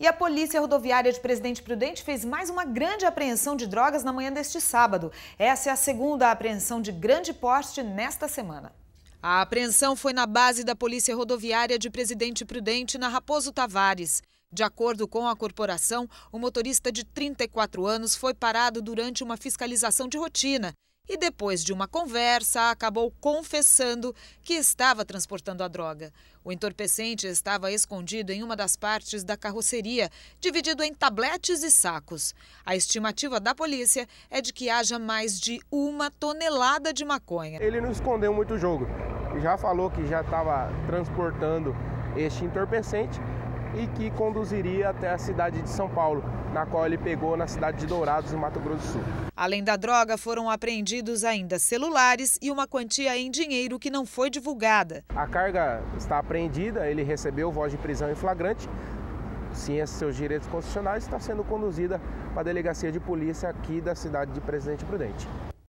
E a Polícia Rodoviária de Presidente Prudente fez mais uma grande apreensão de drogas na manhã deste sábado. Essa é a segunda apreensão de grande porte nesta semana. A apreensão foi na base da Polícia Rodoviária de Presidente Prudente, na Raposo Tavares. De acordo com a corporação, o motorista de 34 anos foi parado durante uma fiscalização de rotina e, depois de uma conversa, acabou confessando que estava transportando a droga. O entorpecente estava escondido em uma das partes da carroceria, dividido em tabletes e sacos. A estimativa da polícia é de que haja mais de uma tonelada de maconha. Ele não escondeu muito o jogo. Já falou que já estava transportando este entorpecente e que conduziria até a cidade de São Paulo, na qual ele pegou na cidade de Dourados, no Mato Grosso do Sul. Além da droga, foram apreendidos ainda celulares e uma quantia em dinheiro que não foi divulgada. A carga está apreendida, ele recebeu voz de prisão em flagrante. Ciência seus direitos constitucionais está sendo conduzida para a delegacia de polícia aqui da cidade de Presidente Prudente.